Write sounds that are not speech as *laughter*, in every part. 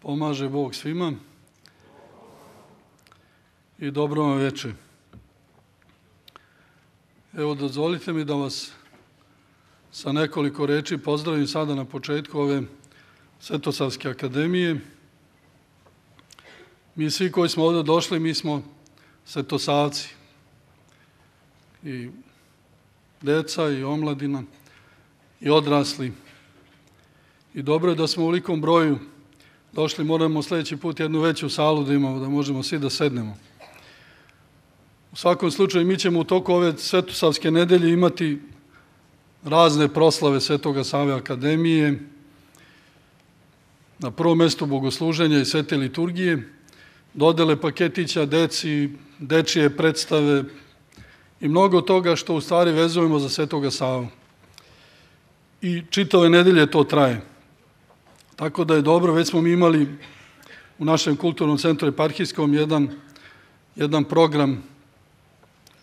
Pomaže Bog svima i dobro vam veče. Evo, dozvolite mi da vas sa nekoliko reči pozdravim sada na početku ove Svetosavske akademije. Mi svi koji smo ovde došli, mi smo Svetosavci. I deca, i omladina, i odrasli. I dobro je da smo u likom broju došli, moramo sledeći put jednu veću salu da imamo, da možemo svi da sednemo. U svakom slučaju mi ćemo u toku ove Svetosavske nedelje imati razne proslave Svetoga Save Akademije, na prvom mestu bogosluženja i svete liturgije, dodele paketića deci, dečije predstave i mnogo toga što u stvari vezujemo za Svetoga Savu. I čitave nedelje to traje. Tako da je dobro, već smo mi imali u našem kulturnom centru eparhijskom jedan, jedan program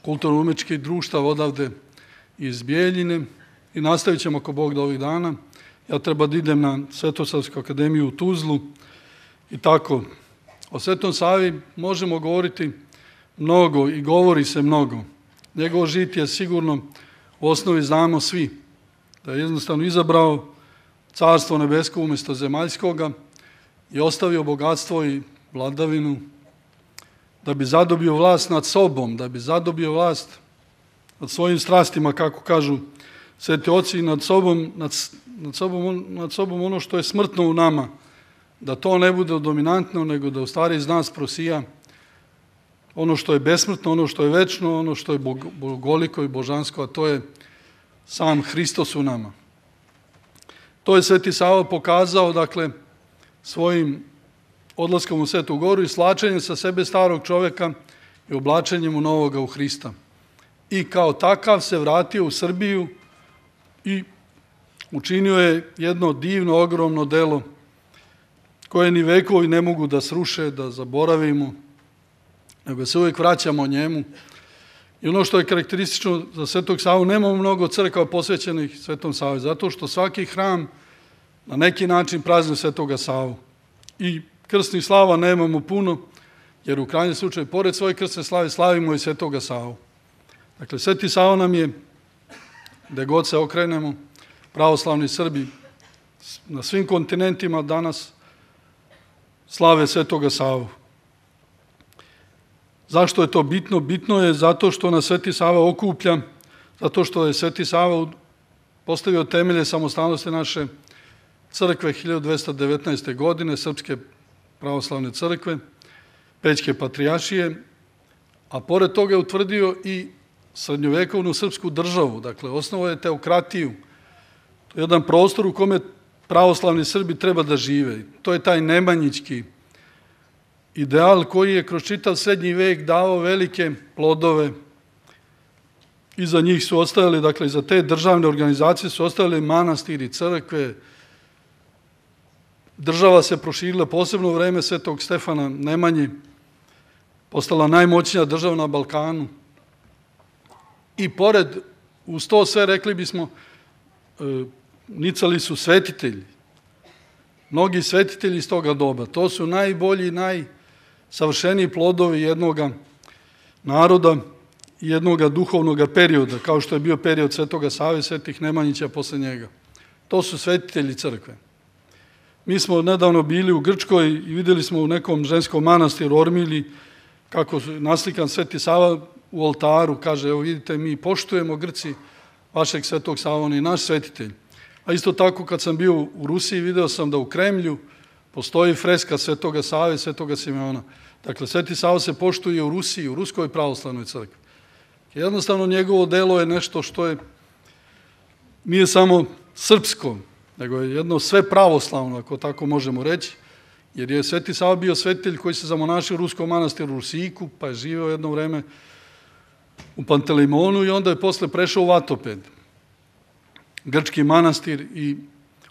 kulturno-umečkih društava odavde iz Bijeljine i nastavit ćemo ako Bog do ovih dana. Ja treba da idem na Svetosavsku akademiju u Tuzlu i tako. O Svetom Savi možemo govoriti mnogo i govori se mnogo. Njegovo žitje sigurno u osnovi znamo svi. Da je jednostavno izabrao carstvo nebesko umesto zemaljskoga i ostavio bogatstvo i vladavinu da bi zadobio vlast nad sobom, da bi zadobio vlast nad svojim strastima, kako kažu sveti oci, nad sobom, nad, nad, sobom, nad sobom ono što je smrtno u nama, da to ne bude dominantno, nego da u stvari iz nas prosija ono što je besmrtno, ono što je večno, ono što je bogoliko i božansko, a to je sam Hristos u nama. To je Sveti Sava pokazao, dakle, svojim odlaskom u Svetu Goru i slačenjem sa sebe starog čoveka i oblačenjem u novoga u Hrista. I kao takav se vratio u Srbiju i učinio je jedno divno, ogromno delo koje ni vekovi ne mogu da sruše, da zaboravimo, nego se uvek vraćamo njemu. I ono što je karakteristično za Svetog Savu, nemamo mnogo crkva posvećenih Svetom Savi, zato što svaki hram na neki način prazni Svetoga Savu. I krstnih slava nemamo puno, jer u krajnjem slučaju, pored svoje krstne slave, slavimo i Svetoga Savu. Dakle, Sveti Sava nam je, gde god se okrenemo, pravoslavni Srbi na svim kontinentima danas slave Svetoga Savu. Zašto je to bitno? Bitno je zato što nas Sveti Sava okuplja, zato što je Sveti Sava postavio temelje samostalnosti naše crkve 1219. godine, Srpske pravoslavne crkve, Pećke patrijašije, a pored toga je utvrdio i srednjovekovnu srpsku državu, dakle, osnovo je teokratiju. To je jedan prostor u kome pravoslavni Srbi treba da žive. To je taj nemanjički ideal koji je kroz čitav srednji vek dao velike plodove. Iza njih su ostajali, dakle, za te državne organizacije su ostajali manastiri, crkve, država se proširila posebno u vreme Svetog Stefana Nemanji, postala najmoćnija država na Balkanu. I pored, uz to sve rekli bismo, e, nicali su svetitelji. Mnogi svetitelji iz toga doba. To su najbolji, najsavršeniji plodovi jednoga naroda i jednoga duhovnog perioda, kao što je bio period Svetoga Save, Svetih Nemanjića posle njega. To su svetitelji crkve. Mi smo nedavno bili u Grčkoj i videli smo u nekom ženskom manastiru Ormili kako je naslikan Sveti Sava u oltaru, kaže, evo vidite, mi poštujemo Grci vašeg Svetog Sava, on je naš svetitelj. A isto tako kad sam bio u Rusiji, video sam da u Kremlju postoji freska Svetoga Save, Svetoga Simeona. Dakle, Sveti Sava se poštuje u Rusiji, u Ruskoj pravoslavnoj crkvi. Jednostavno, njegovo delo je nešto što je, nije samo srpsko, nego je jedno sve pravoslavno, ako tako možemo reći, jer je Sveti Sava bio svetelj koji se zamonašio u Ruskom manastiru u Rusiku, pa je živeo jedno vreme u Pantelimonu i onda je posle prešao u Vatoped, grčki manastir i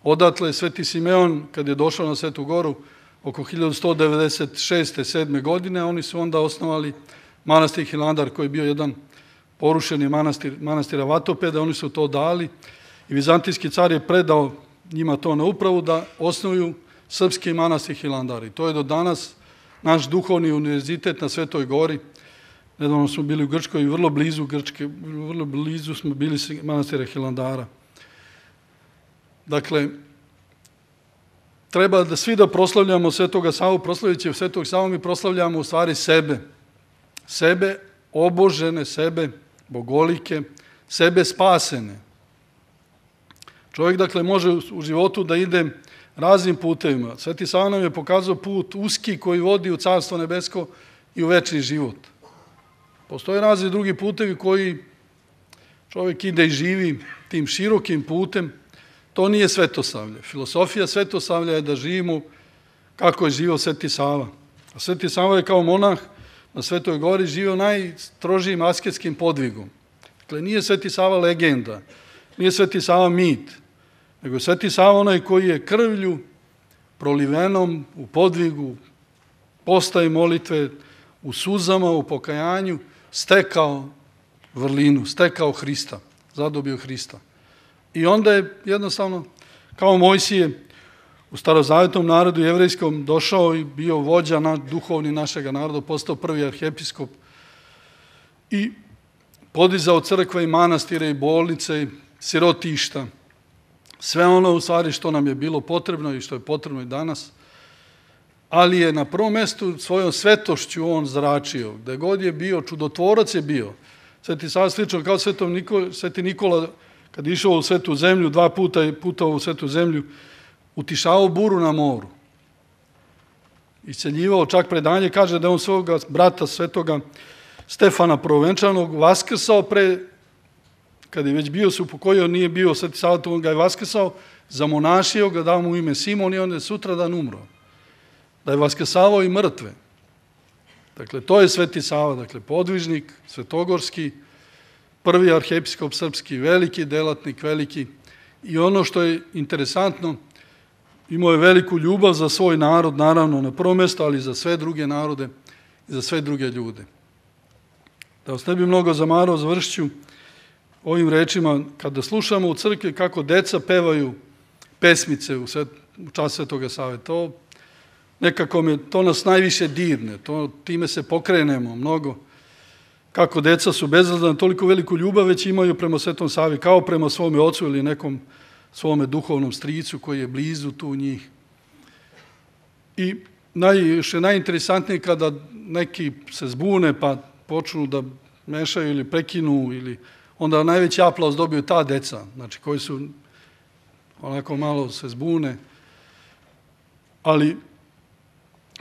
odatle je Sveti Simeon, kad je došao na Svetu goru, oko 1196. 7. godine, oni su onda osnovali manastir Hilandar, koji je bio jedan porušeni manastir, manastira Vatopeda, oni su to dali i vizantijski car je predao njima to na upravu da osnuju srpski manastir Hilandar. I to je do danas naš duhovni univerzitet na Svetoj gori. Nedavno smo bili u Grčkoj i vrlo blizu Grčke, vrlo blizu smo bili manastira Hilandara. Dakle, treba da svi da proslavljamo Svetoga Savu, proslavljajući Svetog Savu mi proslavljamo u stvari sebe. Sebe obožene, sebe bogolike, sebe spasene. Čovjek, dakle, može u životu da ide raznim putevima. Sveti Sava nam je pokazao put uski koji vodi u Carstvo nebesko i u večni život. Postoje razni drugi putevi koji čovjek ide i živi tim širokim putem, To nije svetosavlje. Filosofija svetosavlja je da živimo kako je živio Sveti Sava. A Sveti Sava je kao monah na Svetoj gori živio najstrožijim asketskim podvigom. Dakle, nije Sveti Sava legenda, nije Sveti Sava mit, nego Sveti Sava onaj koji je krvlju prolivenom u podvigu, postaje molitve, u suzama, u pokajanju, stekao vrlinu, stekao Hrista, zadobio Hrista. I onda je jednostavno, kao Mojsije, u starozavetnom narodu jevrejskom došao i bio vođa na duhovni našega naroda, postao prvi arhepiskop i podizao crkve i manastire i bolnice i sirotišta. Sve ono u stvari što nam je bilo potrebno i što je potrebno i danas. Ali je na prvom mestu svojom svetošću on zračio. Gde god je bio, čudotvorac je bio. Sveti Sava slično kao Svetom Sveti Nikola kad išao u svetu zemlju, dva puta je putao u svetu zemlju, utišao buru na moru. Isceljivao čak predanje, kaže da on svoga brata svetoga Stefana Provenčanog vaskrsao pre, kad je već bio se upokojio, nije bio sveti savat, on ga je vaskrsao, zamonašio ga, dao mu ime Simon i on je sutra dan umro. Da je vaskrsavao i mrtve. Dakle, to je Sveti Sava, dakle, podvižnik, svetogorski, prvi arhepiskop srpski, veliki delatnik, veliki. I ono što je interesantno, imao je veliku ljubav za svoj narod, naravno na prvo mesto, ali i za sve druge narode i za sve druge ljude. Da vas ne bi mnogo zamarao, završću ovim rečima, kada slušamo u crkvi kako deca pevaju pesmice u, svet, u čas Svetoga Save, to nekako me, to nas najviše dirne, to, time se pokrenemo mnogo, kako deca su bezazlana, toliko veliku ljubav već imaju prema Svetom Savi, kao prema svome ocu ili nekom svome duhovnom stricu koji je blizu tu njih. I naj, što je najinteresantnije kada neki se zbune pa počnu da mešaju ili prekinu ili onda najveći aplauz dobiju ta deca, znači koji su onako malo se zbune, ali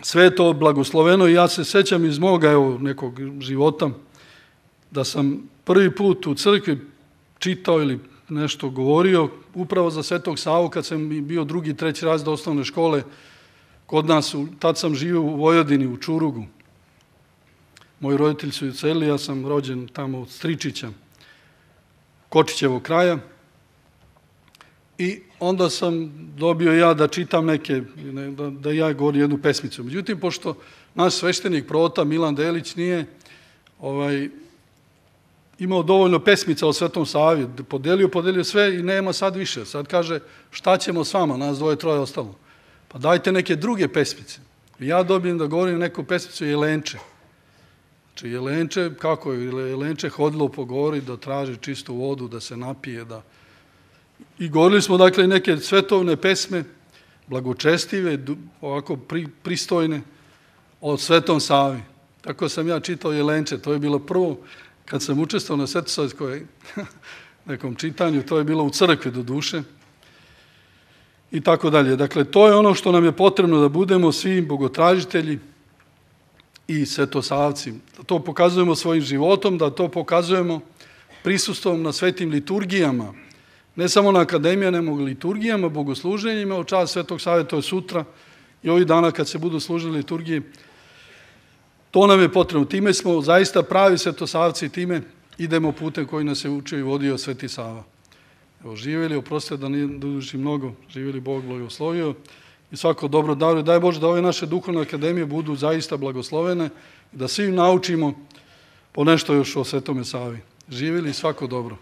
sve je to blagosloveno i ja se sećam iz moga evo, nekog života, da sam prvi put u crkvi čitao ili nešto govorio upravo za Svetog Savu kad sam bio drugi, treći raz do osnovne škole kod nas, tad sam živio u Vojvodini, u Čurugu. Moji roditelji su ucelili, ja sam rođen tamo od Stričića, Kočićevog kraja. I onda sam dobio ja da čitam neke, da, da ja govorim jednu pesmicu. Međutim, pošto naš sveštenik prota Milan Delić nije ovaj, imao dovoljno pesmica o Svetom Savi, podelio, podelio sve i nema sad više. Sad kaže, šta ćemo s vama, nas dvoje, troje ostalo. Pa dajte neke druge pesmice. Ja dobijem da govorim neku pesmicu Jelenče. Znači, Jelenče, kako je? Jelenče hodilo po gori da traži čistu vodu, da se napije, da... I govorili smo, dakle, neke svetovne pesme, blagočestive, ovako pri, pristojne, o Svetom Savi. Tako sam ja čitao Jelenče, to je bilo prvo kad sam učestvao na Svetosavskoj *laughs* nekom čitanju, to je bilo u crkvi do duše, i tako dalje. Dakle, to je ono što nam je potrebno da budemo svi bogotražitelji i svetosavci. Da to pokazujemo svojim životom, da to pokazujemo prisustvom na svetim liturgijama, ne samo na akademija, nego liturgijama, bogosluženjima, o čast Svetog Save, to je sutra i ovih dana kad se budu služili liturgije, To nam je potrebno. Time smo zaista pravi svetosavci, time idemo putem koji nas je učio i vodio Sveti Sava. Evo, živjeli, oprostite da ne duži mnogo, živjeli Bog blagoslovio i svako dobro daruje. Daj Bože da ove naše duhovne akademije budu zaista blagoslovene da svi naučimo po nešto još o Svetome Savi. Živjeli svako dobro.